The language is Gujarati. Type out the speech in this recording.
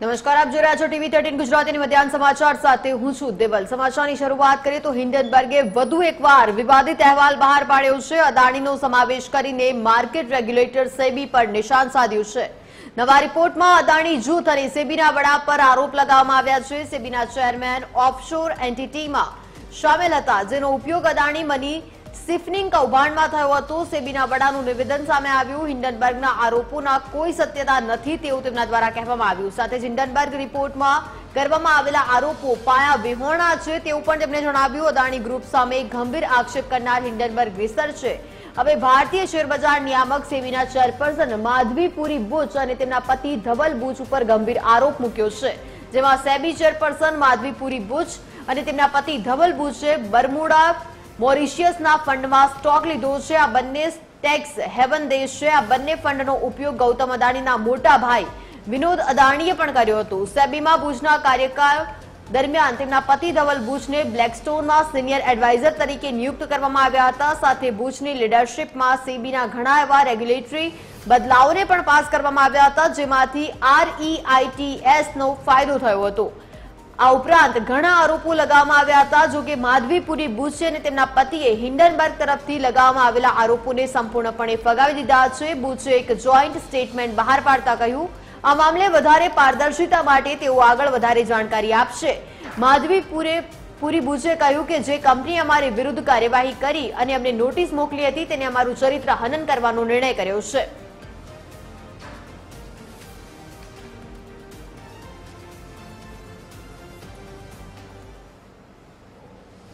નમસ્કાર, આપ જોઈ રહ્યા છો ટીવી થર્ટીન ગુજરાતીની મધ્યાહન સમાચાર સાથે હું છું દેવલ. સમાચારની શરૂઆત કરીએ તો હિન્ડનબર્ગે વધુ એકવાર વિવાદિત અહેવાલ બહાર પાડ્યો છે. અદાણીનો સમાવેશ કરીને માર્કેટ રેગ્યુલેટર સેબી પર નિશાન સાધ્યું છે. નવા રિપોર્ટમાં અદાણી જૂથ અને સેબીના વડા પર આરોપ લગાવવામાં આવ્યા છે. સેબીના ચેરમેન ઓફશોર એન્ટિટીમાં સામેલ હતા, જેનો ઉપયોગ અદાણી મની સિફનિંગ કૌભાંડમાં થયો હતો. સેબીના વડાનું નિવેદન સામે આવ્યું. હિન્ડનબર્ગના આરોપોના કોઈ સત્યતા નથી તેવું તેમના દ્વારા કહેવામાં આવ્યું. સાથે જ હિન્ડનબર્ગ રિપોર્ટમાં કરવામાં આવેલા આરોપો પાયા વિહોણા છે તેવું પણ તેમણે જણાવ્યું. અદાણી ગ્રુપ સામે ગંભીર આક્ષેપ કરનાર હિન્ડનબર્ગ રિસર્ચે હવે ભારતીય શેરબજાર નિયામક સેબીના ચેરપર્સન માધવીપુરી બુચ અને તેમના પતિ ધવલ બુચ ઉપર ગંભીર આરોપ મૂક્યો છે. જેમાં સેબી ચેરપર્સન માધવીપુરી બુચ અને તેમના પતિ ધવલ બુચે બરમુડા મોરિશિયસના ફંડમાં સ્ટોક લીધો છે. આ બંને ટેક્સ હેવન દેશ છે. આ બંને ફંડનો ઉપયોગ ગૌતમ અદાણીના મોટા ભાઈ વિનોદ અદાણીએ પણ કર્યો હતો. સેબીમાં ભુજના કાર્યકાળ દરમિયાન તેમના પતિ ધવલ ભુજને બ્લેકસ્ટોનમાં સિનિયર એડવાઇઝર તરીકે નિયુક્ત કરવામાં આવ્યા હતા. સાથે ભુજની લીડરશીપમાં સેબીના ઘણા એવા રેગ્યુલેટરી બદલાવોને પણ પાસ કરવામાં આવ્યા હતા, જેમાંથી આરઈઆઈટીએસનો ફાયદો થયો હતો. આ ઉપરાંત ઘણા આરોપો લગાવવામાં આવ્યા હતા, જો કે માધવીપુરી બુચે અને તેમના પતિએ હિન્ડનબર્ગ તરફથી લગાવવામાં આવેલા આરોપોને સંપૂર્ણપણે ફગાવી દીધા છે. બુચે એક જોઈન્ટ સ્ટેટમેન્ટ બહાર પાડતા કહ્યું, આ મામલે વધારે પારદર્શિતા માટે તેઓ આગળ વધારે જાણકારી આપશે. માધવીપુરે પુરી બુચે કહ્યું કે જે કંપની અમારી વિરુદ્ધ કાર્યવાહી કરી અને અમને નોટિસ મોકલી હતી, તેને અમારું ચરિત્ર હનન કરવાનો નિર્ણય કર્યો છે.